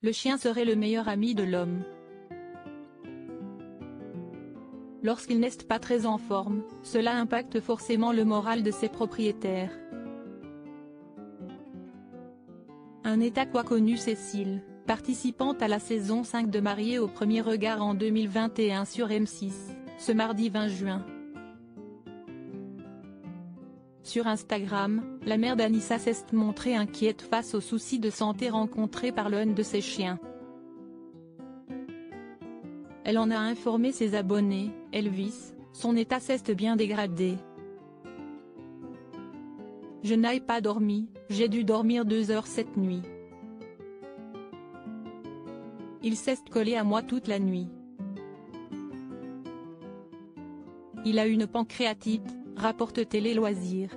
le chien serait le meilleur ami de l'homme. Lorsqu'il n'est pas très en forme, cela impacte forcément le moral de ses propriétaires. Un état quoi connu Cécile, participante à la saison 5 de Marié au premier regard en 2021 sur M6, ce mardi 20 juin. Sur Instagram, la mère d'Anissa s'est montrée inquiète face aux soucis de santé rencontrés par l'un de ses chiens. Elle en a informé ses abonnés, Elvis, son état s'est bien dégradé. Je n'ai pas dormi, j'ai dû dormir deux heures cette nuit. Il s'est collé à moi toute la nuit. Il a une pancréatite, rapporte Télé Loisirs.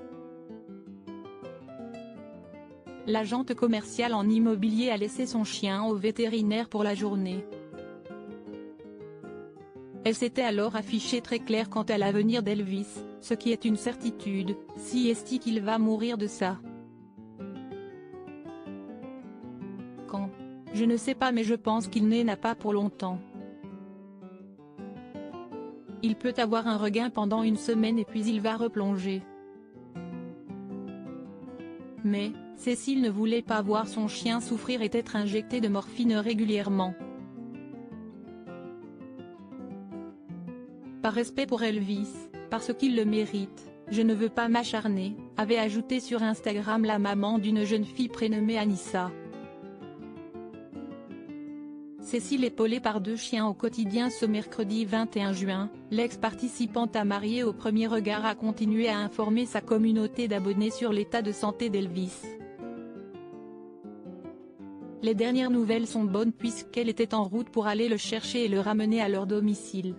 L'agente commerciale en immobilier a laissé son chien au vétérinaire pour la journée. Elle s'était alors affichée très claire quant à l'avenir d'Elvis, ce qui est une certitude, si est qu'il va mourir de ça. Quand? Je ne sais pas mais je pense qu'il n'est pas pour longtemps. Il peut avoir un regain pendant une semaine et puis il va replonger. Mais, Cécile ne voulait pas voir son chien souffrir et être injecté de morphine régulièrement. Par respect pour Elvis, parce qu'il le mérite, je ne veux pas m'acharner, avait ajouté sur Instagram la maman d'une jeune fille prénommée Anissa. Cécile épaulée par deux chiens au quotidien ce mercredi 21 juin, l'ex-participante à marier au premier regard a continué à informer sa communauté d'abonnés sur l'état de santé d'Elvis. Les dernières nouvelles sont bonnes puisqu'elle était en route pour aller le chercher et le ramener à leur domicile.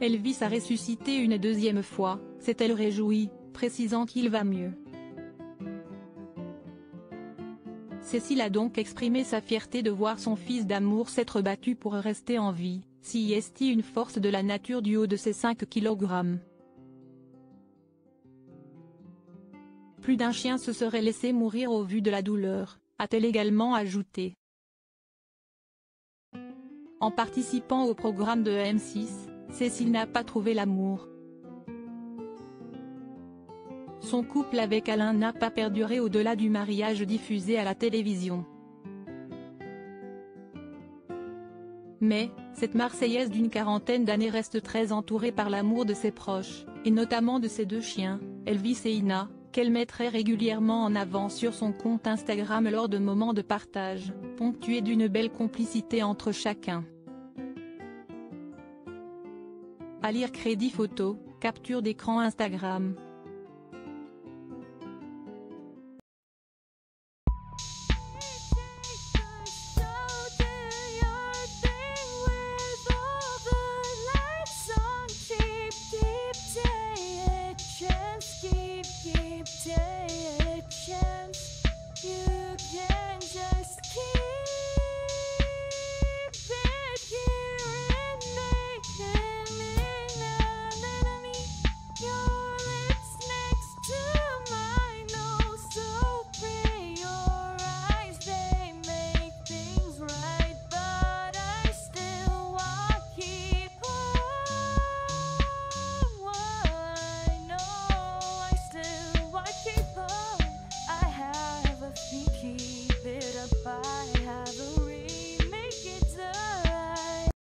Elvis a ressuscité une deuxième fois, s'est-elle réjouie, précisant qu'il va mieux. Cécile a donc exprimé sa fierté de voir son fils d'amour s'être battu pour rester en vie, si est une force de la nature du haut de ses 5 kg. Plus d'un chien se serait laissé mourir au vu de la douleur, a-t-elle également ajouté. En participant au programme de M6, Cécile n'a pas trouvé l'amour, son couple avec Alain n'a pas perduré au-delà du mariage diffusé à la télévision. Mais, cette Marseillaise d'une quarantaine d'années reste très entourée par l'amour de ses proches, et notamment de ses deux chiens, Elvis et Ina, qu'elle mettrait régulièrement en avant sur son compte Instagram lors de moments de partage, ponctués d'une belle complicité entre chacun. À lire crédit photo, capture d'écran Instagram.